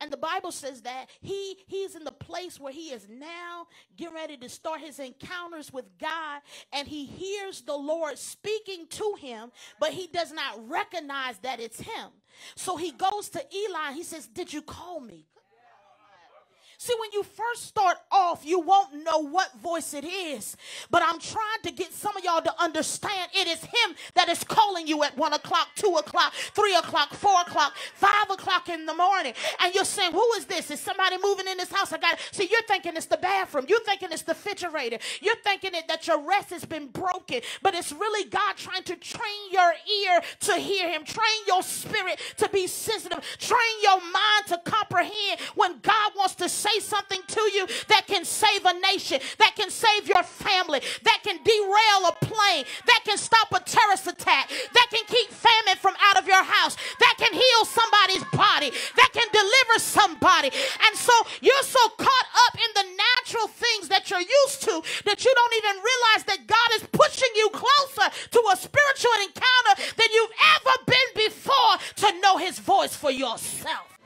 And the Bible says that he he's in the place where he is now getting ready to start his encounters with God and he hears the Lord speaking to him, but he does not recognize that it's him. So he goes to Eli. He says, "Did you call me?" See, when you first start off, you won't know what voice it is. But I'm trying to get some of y'all to understand it is Him that is calling you at one o'clock, two o'clock, three o'clock, four o'clock, five o'clock in the morning. And you're saying, Who is this? Is somebody moving in this house? I got it. See, you're thinking it's the bathroom. You're thinking it's the refrigerator. You're thinking it, that your rest has been broken. But it's really God trying to train your ear to hear Him, train your spirit to be sensitive, train your mind to comprehend when God wants to say say something to you that can save a nation, that can save your family, that can derail a plane, that can stop a terrorist attack, that can keep famine from out of your house, that can heal somebody's body, that can deliver somebody. And so you're so caught up in the natural things that you're used to that you don't even realize that God is pushing you closer to a spiritual encounter than you've ever been before to know his voice for yourself.